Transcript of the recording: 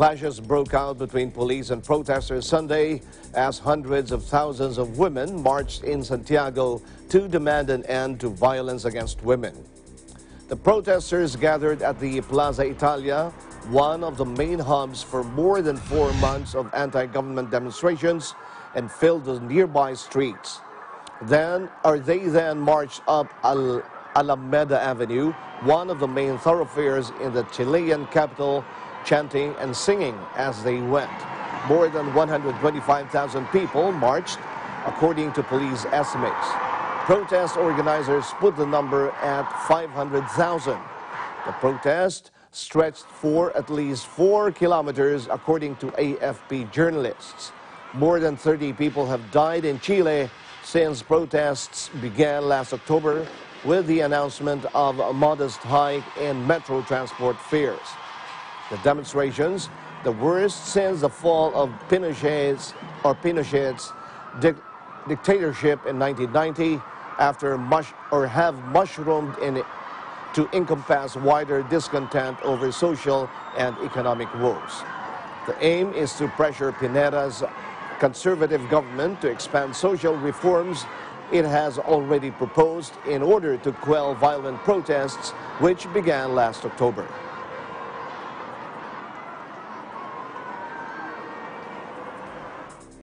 Clashes broke out between police and protesters Sunday as hundreds of thousands of women marched in Santiago to demand an end to violence against women. The protesters gathered at the Plaza Italia, one of the main hubs for more than four months of anti-government demonstrations, and filled the nearby streets. Then, or they then marched up Al Alameda Avenue, one of the main thoroughfares in the Chilean capital, chanting and singing as they went. More than 125,000 people marched, according to police estimates. Protest organizers put the number at 500,000. The protest stretched for at least four kilometers, according to AFP journalists. More than 30 people have died in Chile since protests began last October with the announcement of a modest hike in metro transport fares. The demonstrations, the worst since the fall of Pinochet's or Pinochet's dic dictatorship in 1990, after mush or have mushroomed in to encompass wider discontent over social and economic woes. The aim is to pressure Pinera's conservative government to expand social reforms it has already proposed in order to quell violent protests which began last October.